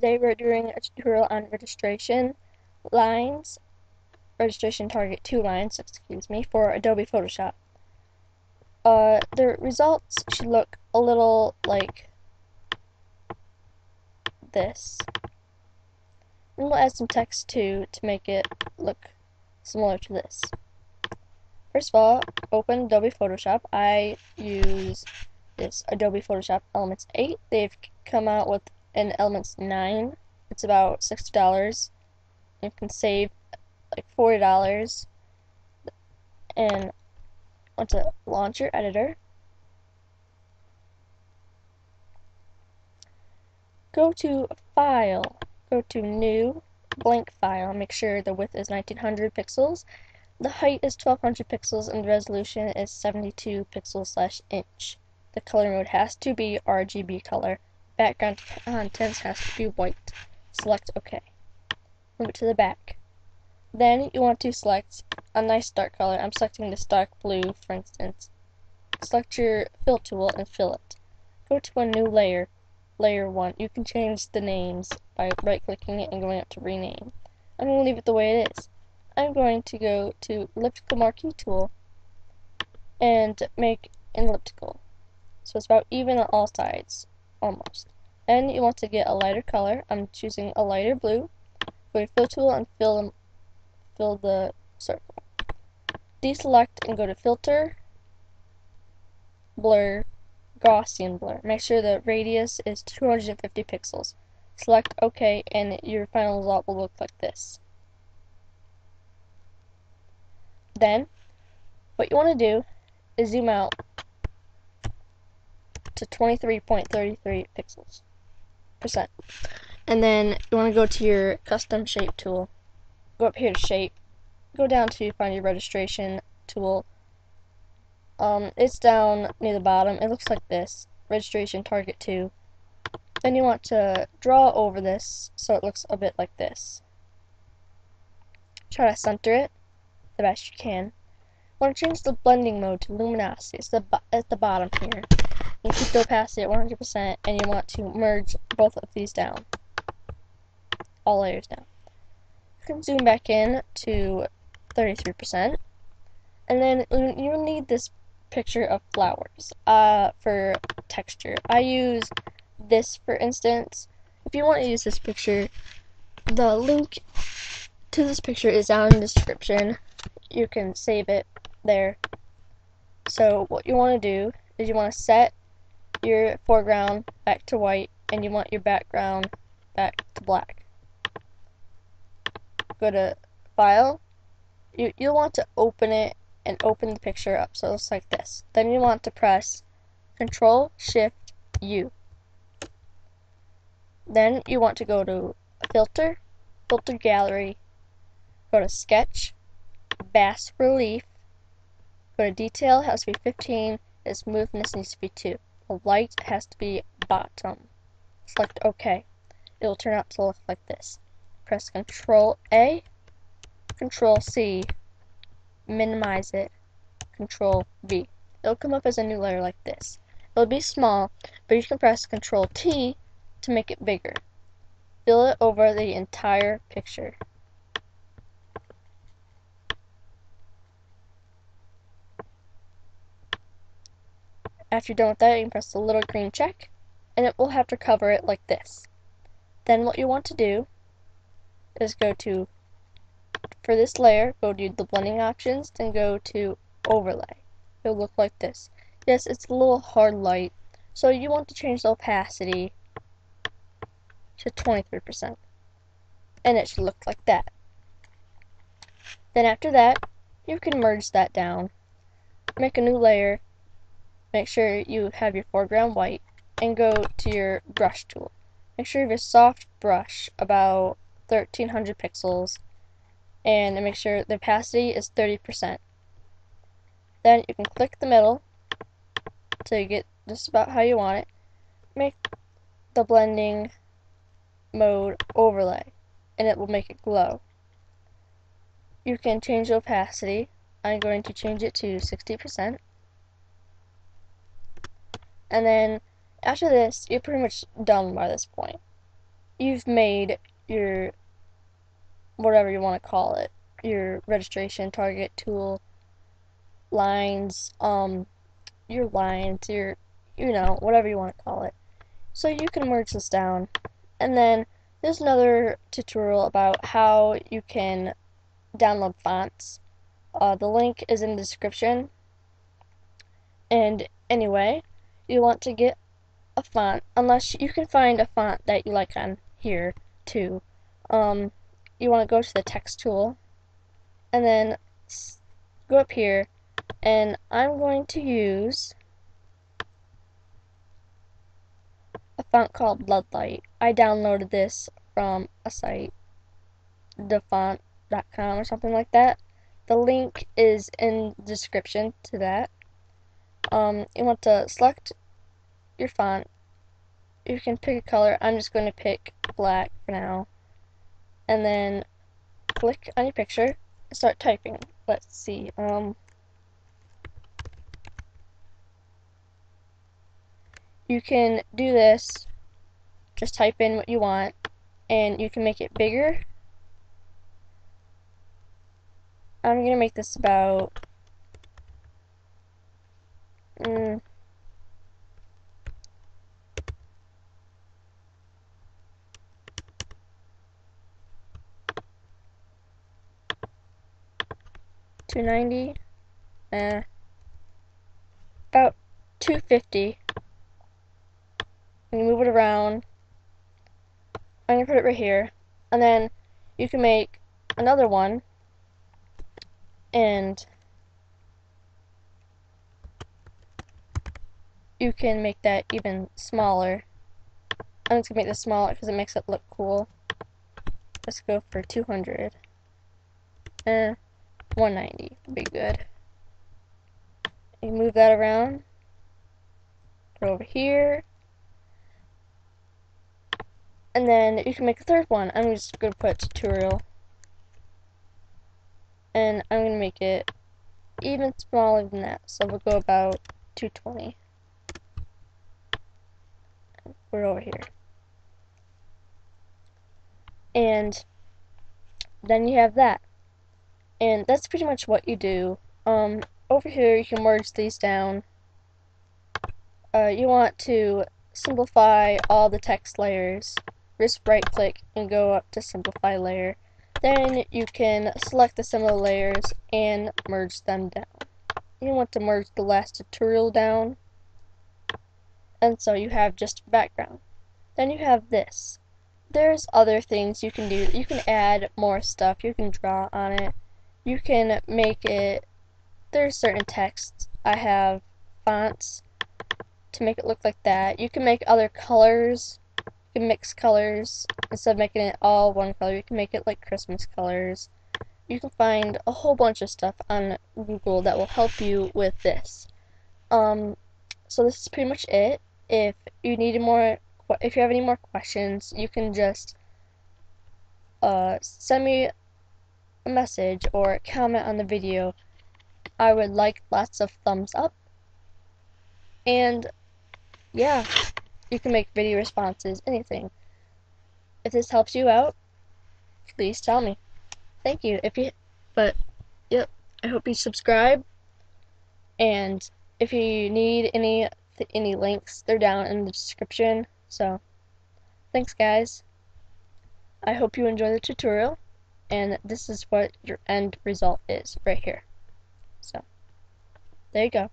Today we're doing a tutorial on registration lines, registration target 2 lines, excuse me, for Adobe Photoshop. Uh, the results should look a little like this. And we'll add some text too to make it look similar to this. First of all, open Adobe Photoshop. I use this Adobe Photoshop Elements 8. They've come out with an Elements 9. It's about $60. You can save like $40. And want to launch your editor. Go to File, go to New, Blank File, make sure the width is 1900 pixels, the height is 1200 pixels, and the resolution is 72 pixels slash inch. The color mode has to be RGB color. Background contents has to be white. Select OK. Move it to the back. Then you want to select a nice dark color. I'm selecting this dark blue, for instance. Select your fill tool and fill it. Go to a new layer, layer 1. You can change the names by right-clicking it and going up to rename. I'm going to leave it the way it is. I'm going to go to elliptical marquee tool and make an elliptical. So it's about even on all sides, almost. Then you want to get a lighter color. I'm choosing a lighter blue. Go to fill tool and fill, fill the circle. Deselect and go to filter, blur, Gaussian blur. Make sure the radius is 250 pixels. Select OK and your final result will look like this. Then, what you want to do is zoom out to 23.33 pixels percent. And then you want to go to your custom shape tool. Go up here to shape. Go down to find your registration tool. Um, it's down near the bottom. It looks like this. Registration target 2. Then you want to draw over this so it looks a bit like this. Try to center it the best you can. Want to change the blending mode to luminosity. It's the at the bottom here. You keep the opacity at 100% and you want to merge both of these down. All layers down. You can zoom back in to 33%. And then you'll need this picture of flowers uh, for texture. I use this for instance. If you want to use this picture, the link to this picture is down in the description. You can save it there. So what you want to do is you want to set your foreground back to white and you want your background back to black. Go to File. You, you'll want to open it and open the picture up so it looks like this. Then you want to press Control Shift U. Then you want to go to Filter, Filter Gallery, go to Sketch, Bas Relief, go to Detail, has to be 15, the smoothness needs to be 2. The light has to be bottom. Select OK. It will turn out to look like this. Press Control A, Control C, minimize it, Control V. It'll come up as a new layer like this. It'll be small, but you can press Control T to make it bigger. Fill it over the entire picture. After you're done with that, you can press the little green check, and it will have to cover it like this. Then what you want to do is go to, for this layer, go to the blending options, then go to overlay. It'll look like this. Yes, it's a little hard light, so you want to change the opacity to 23%. And it should look like that. Then after that, you can merge that down, make a new layer, make sure you have your foreground white, and go to your brush tool. Make sure you have a soft brush, about 1300 pixels, and make sure the opacity is 30%. Then you can click the middle to get just about how you want it. Make the blending mode overlay, and it will make it glow. You can change the opacity. I'm going to change it to 60%. And then after this, you're pretty much done by this point. you've made your whatever you want to call it, your registration target tool, lines, um, your lines, your, you know, whatever you want to call it. So you can merge this down. And then there's another tutorial about how you can download fonts. Uh, the link is in the description. And anyway, you want to get a font, unless you can find a font that you like on here too. Um, you want to go to the text tool, and then go up here, and I'm going to use a font called Bloodlight. I downloaded this from a site, dafont.com or something like that. The link is in the description to that. Um, you want to select your font. You can pick a color. I'm just going to pick black for now. And then click on your picture and start typing. Let's see. Um, you can do this. Just type in what you want, and you can make it bigger. I'm gonna make this about mm, Two ninety, eh, about two fifty. And you move it around. I'm gonna put it right here, and then you can make another one, and you can make that even smaller. I'm just gonna make this smaller because it makes it look cool. Let's go for 200. Eh. 190 would be good. You move that around. Put over here. And then you can make a third one. I'm just going to put tutorial. And I'm going to make it even smaller than that. So we'll go about 220. We're over here. And then you have that. And that's pretty much what you do. Um, over here you can merge these down. Uh, you want to simplify all the text layers. Just right click and go up to simplify layer. Then you can select the similar layers and merge them down. You want to merge the last tutorial down. And so you have just background. Then you have this. There's other things you can do. You can add more stuff. You can draw on it you can make it there's certain texts I have fonts to make it look like that. You can make other colors. You can mix colors instead of making it all one color. You can make it like Christmas colors. You can find a whole bunch of stuff on Google that will help you with this. Um, so this is pretty much it. If you need more, if you have any more questions, you can just uh, send me a message or comment on the video, I would like lots of thumbs up. And yeah, you can make video responses, anything. If this helps you out, please tell me. Thank you. If you but yep, I hope you subscribe. And if you need any any links, they're down in the description. So, thanks guys. I hope you enjoy the tutorial and this is what your end result is right here. So, there you go.